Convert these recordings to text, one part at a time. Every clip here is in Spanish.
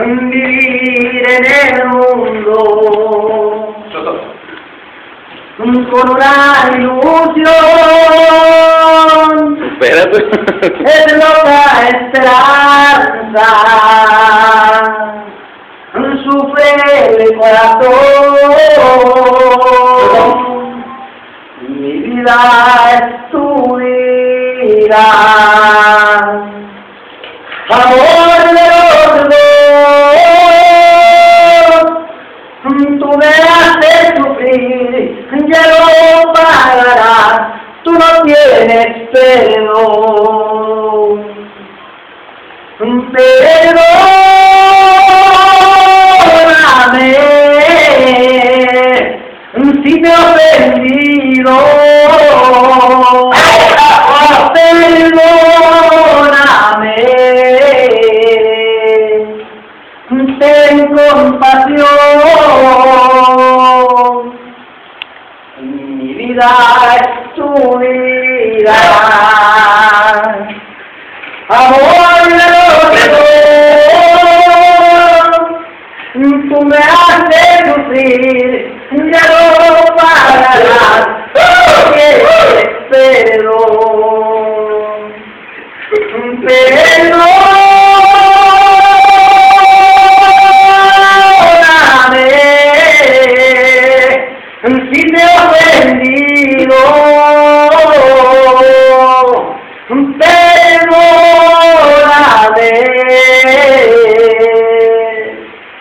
vivir en el mundo. Con una ilusión. Espérate. es loca esperanza. Sufre el corazón. Mi vida es tu vida. Amor perdón Perdóname si te he. Mi vida es tu vida. Amor de tú me haces sufrir, ya no pagarás, porque perdón, perdóname,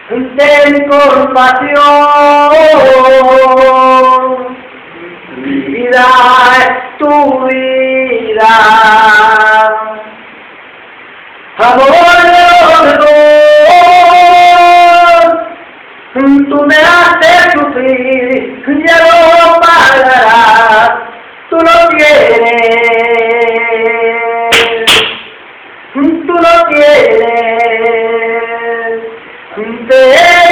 ten compasión, mi vida es tu vida, amor de dos, tú me haces sufrir, ya lo pagarás, tú lo tienes, tú lo tienes, they